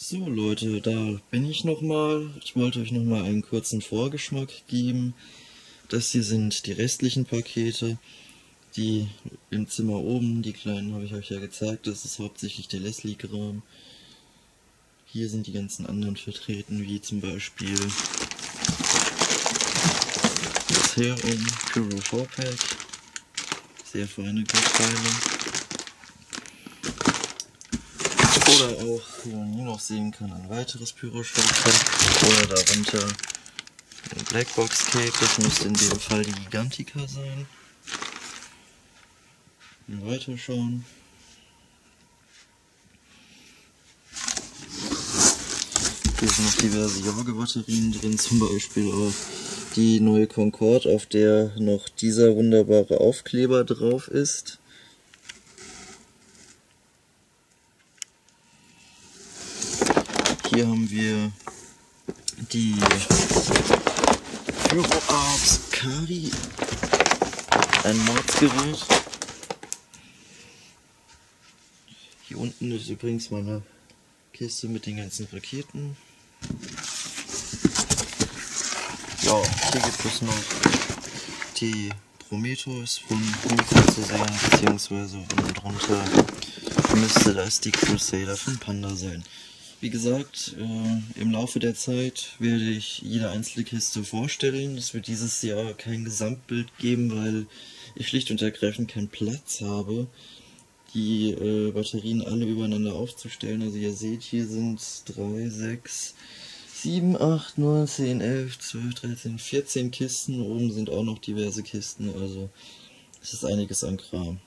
So Leute, da bin ich nochmal. Ich wollte euch nochmal einen kurzen Vorgeschmack geben. Das hier sind die restlichen Pakete. Die im Zimmer oben, die kleinen habe ich euch ja gezeigt. Das ist hauptsächlich der Leslie-Kram. Hier sind die ganzen anderen vertreten, wie zum Beispiel das Serum Puro 4 Pack. Sehr feine Gutteile. Oder auch, wie man hier noch sehen kann, ein weiteres Pyroschaukel. Oder darunter ein Blackbox Cake, das müsste in dem Fall die Gigantica sein. Und weiter schauen. Hier sind noch diverse Jorge-Batterien drin, zum Beispiel auch die neue Concorde, auf der noch dieser wunderbare Aufkleber drauf ist. Hier haben wir die Pyro Arts Kari, ein Mordsgerät. Hier unten ist übrigens meine Kiste mit den ganzen Raketen. Ja, hier gibt es noch die Prometheus von Nico zu sehen, beziehungsweise unten drunter müsste das die Crusader von Panda sein. Wie gesagt, äh, im Laufe der Zeit werde ich jede einzelne Kiste vorstellen. Es wird dieses Jahr kein Gesamtbild geben, weil ich schlicht und ergreifend keinen Platz habe, die äh, Batterien alle übereinander aufzustellen. Also ihr seht, hier sind 3, 6, 7, 8, 9, 10, 11, 12, 13, 14 Kisten. Oben sind auch noch diverse Kisten, also es ist einiges an Kram.